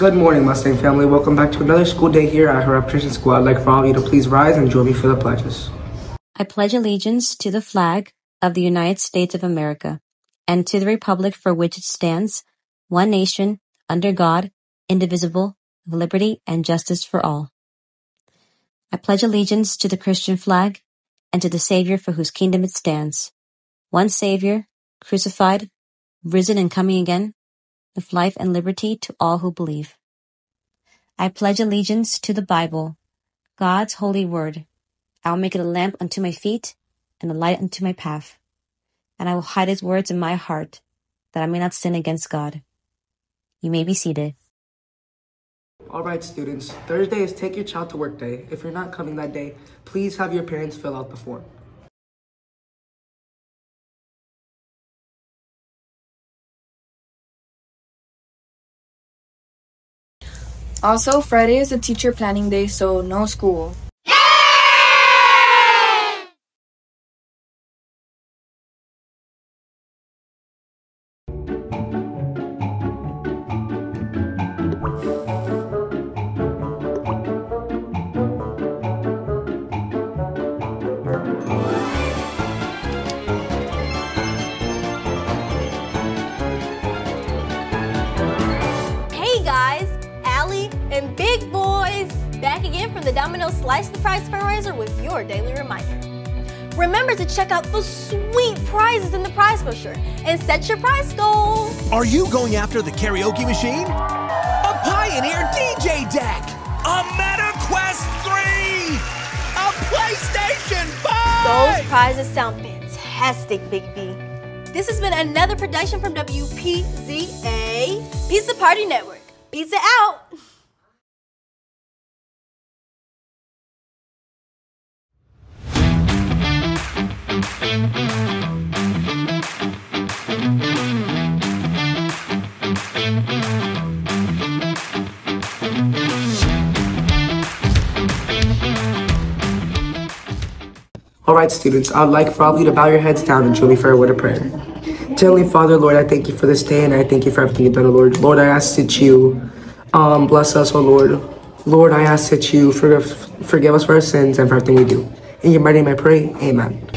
Good morning, Mustang family. Welcome back to another school day here at Horeb Christian School. I'd like for all of you to please rise and join me for the pledges. I pledge allegiance to the flag of the United States of America and to the republic for which it stands, one nation, under God, indivisible, with liberty and justice for all. I pledge allegiance to the Christian flag and to the Savior for whose kingdom it stands, one Savior, crucified, risen and coming again, with life and liberty to all who believe. I pledge allegiance to the Bible, God's holy word. I will make it a lamp unto my feet and a light unto my path. And I will hide his words in my heart, that I may not sin against God. You may be seated. All right, students. Thursday is Take Your Child to Work Day. If you're not coming that day, please have your parents fill out the form. Also, Friday is a teacher planning day, so no school. Again from the Domino's Slice the Prize fundraiser with your daily reminder. Remember to check out the sweet prizes in the prize pusher and set your prize goal. Are you going after the karaoke machine? A Pioneer DJ deck? A MetaQuest 3? A PlayStation 5? Those prizes sound fantastic, Big B. This has been another production from WPZA Pizza Party Network. Pizza out! All right, students. I'd like for all of you to bow your heads down and join me for a word of prayer. Heavenly Father, Lord, I thank you for this day and I thank you for everything you've done, Lord. Lord, I ask that you um, bless us, oh Lord. Lord, I ask that you forgive, forgive us for our sins and for everything we do. In your mighty name I pray, amen.